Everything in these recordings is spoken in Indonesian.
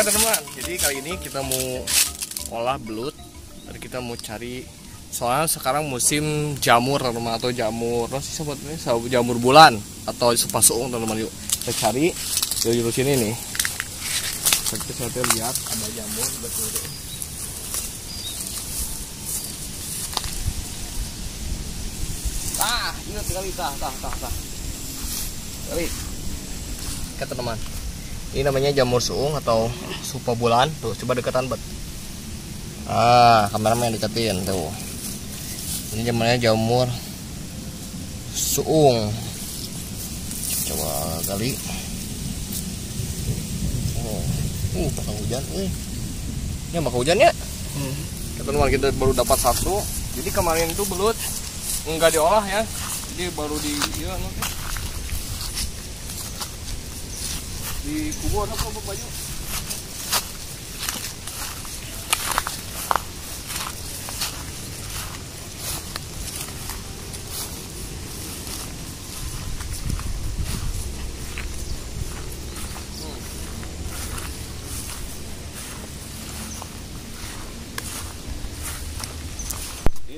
Oke teman-teman, jadi kali ini kita mau olah belut dan kita mau cari soalnya sekarang musim jamur teman-teman atau jamur apa sih sebutnya jamur bulan atau sepasung teman-teman. Yuk kita cari. Di jurus sini nih. Kita lihat ada jamur betul Tah, ingat sekali. Tah, tah, tah, tah. Kali. Kata teman. Ini namanya jamur suung atau supa bulan. Tuh, coba dekatan bet. Ah, kameramen deketin tuh. Ini jamurnya jamur suung. Coba kali. Oh, uh, bakal hujan, eh. Ini bakal hujan ya? Hmm. Teman kita baru dapat satu. Jadi kemarin itu belut enggak diolah ya. Jadi baru di ya, nanti di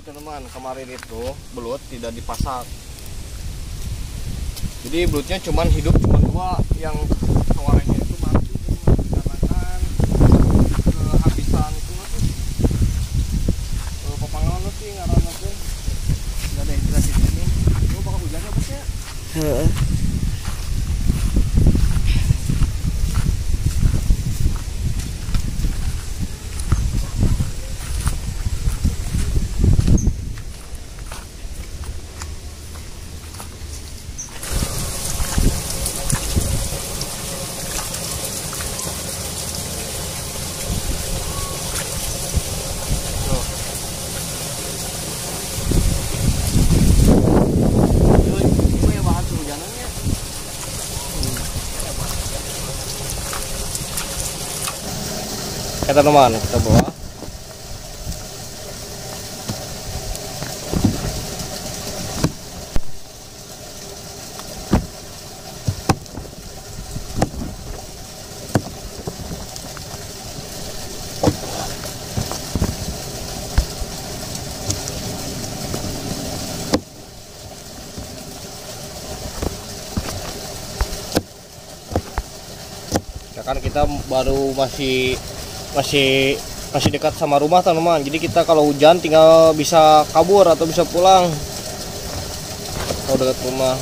teman-teman kemarin itu belut tidak dipasak. Jadi belutnya cuman hidup cuma dua yang suaranya itu mati dikarenakan kehabisan itu tuh kalau pepangan sih ngaran tuh nggak ada yang jelas ini ini bakal hujan apa sih ya Kita teman kita bawa. Ya kan kita baru masih masih masih dekat sama rumah teman-teman. Jadi kita kalau hujan tinggal bisa kabur atau bisa pulang. Kalau dekat rumah.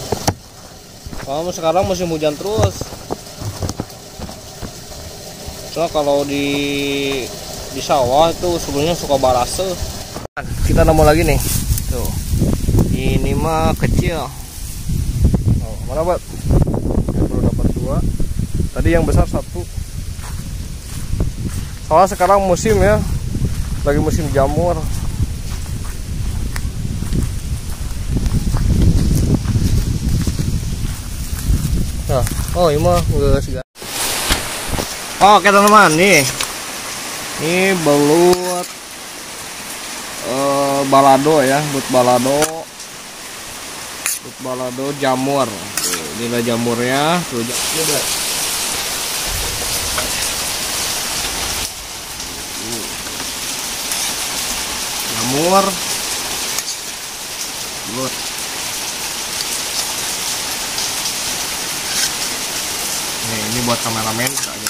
Kalau sekarang musim hujan terus. Soalnya kalau di di sawah itu sebelumnya suka barase. Kita nemu lagi nih. Tuh. Ini mah kecil. Oh, mana buat baru dapat dua. Tadi yang besar satu soalnya sekarang musim ya lagi musim jamur. Nah, oh ini mah enggak oke teman-teman nih. Ini belut uh, balado ya belut balado. Belut balado jamur. Inilah jamurnya. Tuh jamur jamur bulut nih ini buat kameramen. Kita ajakin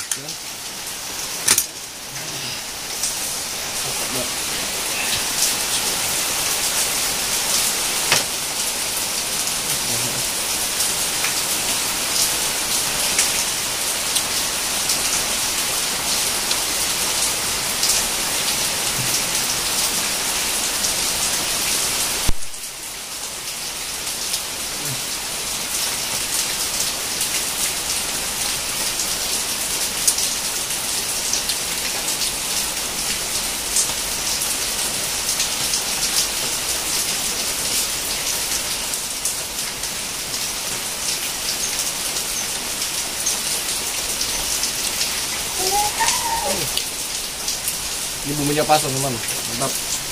Ini bumbunya pas teman-teman, mantap.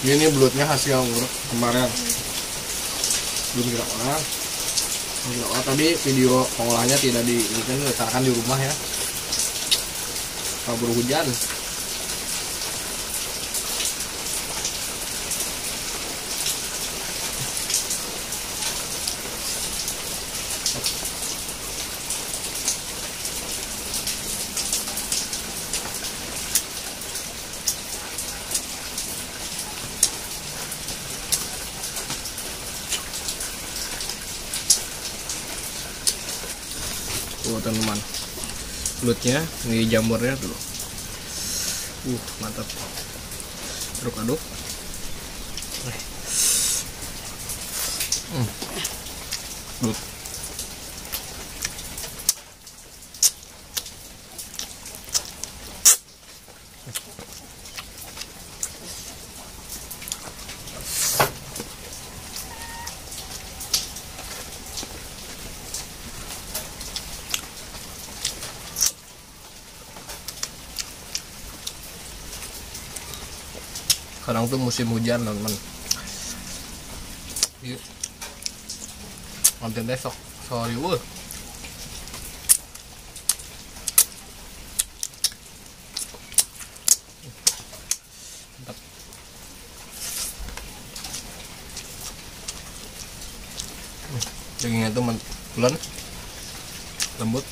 Ini belutnya hasil kemarin. Belum belum kita olah tadi video pengolahannya tidak di ini kan letakkan di rumah ya. Kabur hujan tuh teman-teman. Belutnya ini jamurnya tuh uh mantap. Aduk aduk hmm. belut sekarang tuh musim hujan teman-teman. Yuk. Nanti besok. Sorry wuh. Dagingnya tuh bulan. Lembut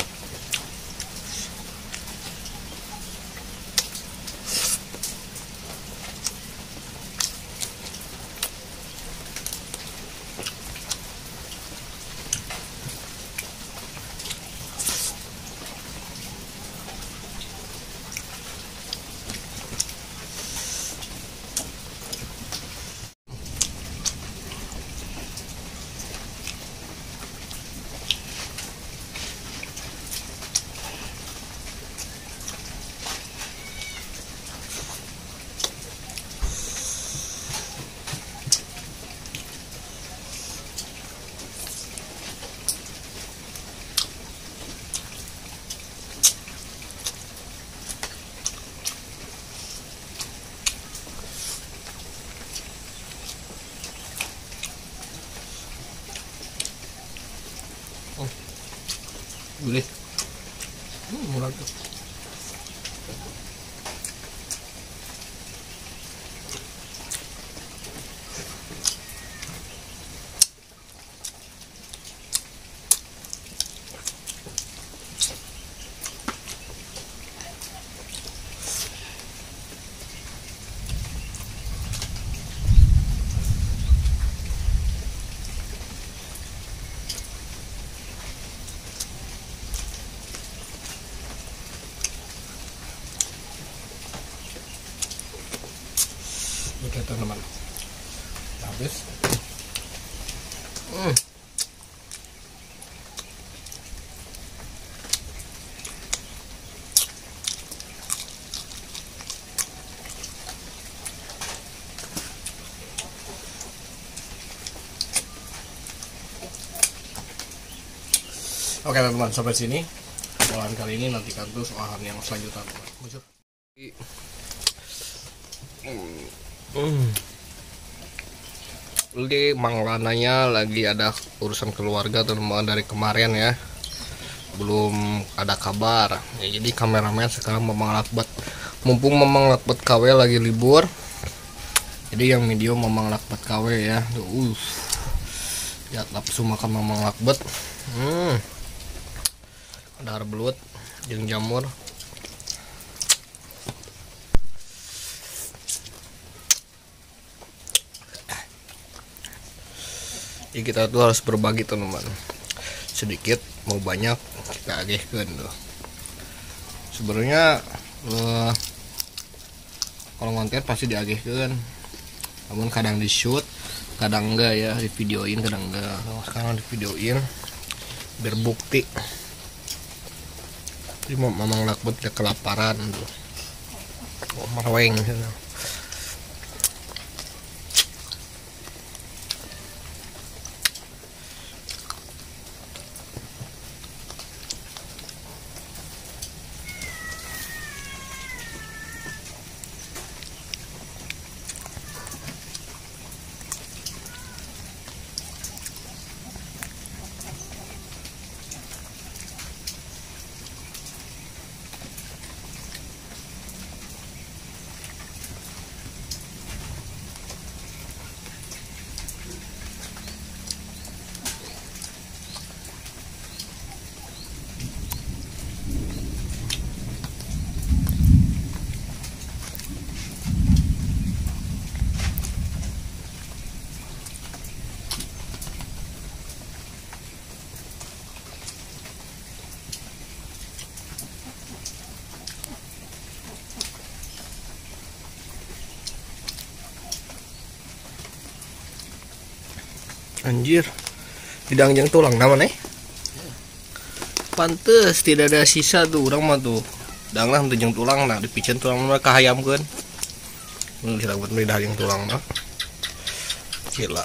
Boleh. Hmm, murah tuh. Oke teman-teman. Habis. Hmm. Oke teman-teman sampai sini olahan kali ini nantikan terus olahan yang selanjutnya. Muncul. Hmm. Di Mang Lananya lagi ada urusan keluarga teman dari kemarin ya. Belum ada kabar. Ya, jadi kameramen sekarang memang lakbat mumpung memang lakbat KW lagi libur. Jadi yang video memang lakbat KW ya. Uh ya nafsu makan memang lakbat hmm. ada belut jeung jamur jadi kita tuh harus berbagi teman-teman. Sedikit mau banyak kita agihkan tuh. Sebenarnya eh, kalau konten pasti diagihkan. Namun kadang di shoot kadang enggak ya di videoin kadang enggak. Sekarang di videoin biar bukti. Mau memang lakbut kelaparan tuh. Oh, marweng gitu. Anjir. Tidak yang tulang nama nih. Pantes tidak ada sisa tuh orang mah tuh. Dang lah untuk tulang nah dipicen tulang mereka hayam kan kita buat melidah yang tulang nah gila